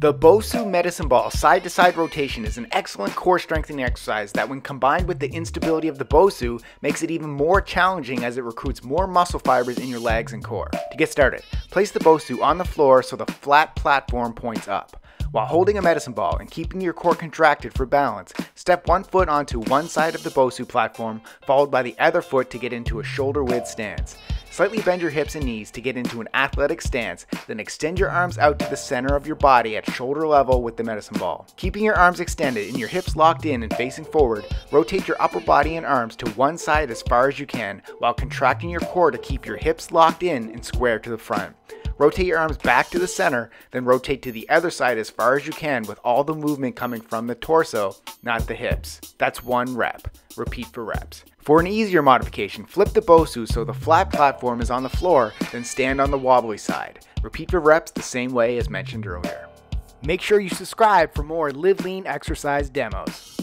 The Bosu Medicine Ball side to side rotation is an excellent core strengthening exercise that, when combined with the instability of the Bosu, makes it even more challenging as it recruits more muscle fibers in your legs and core. To get started, place the Bosu on the floor so the flat platform points up. While holding a medicine ball and keeping your core contracted for balance, step one foot onto one side of the Bosu platform, followed by the other foot to get into a shoulder width stance. Slightly bend your hips and knees to get into an athletic stance, then extend your arms out to the center of your body at shoulder level with the medicine ball. Keeping your arms extended and your hips locked in and facing forward, rotate your upper body and arms to one side as far as you can while contracting your core to keep your hips locked in and square to the front. Rotate your arms back to the center, then rotate to the other side as far as you can with all the movement coming from the torso, not the hips. That's one rep. Repeat for reps. For an easier modification, flip the Bosu so the flat platform is on the floor, then stand on the wobbly side. Repeat for reps the same way as mentioned earlier. Make sure you subscribe for more Live Lean exercise demos.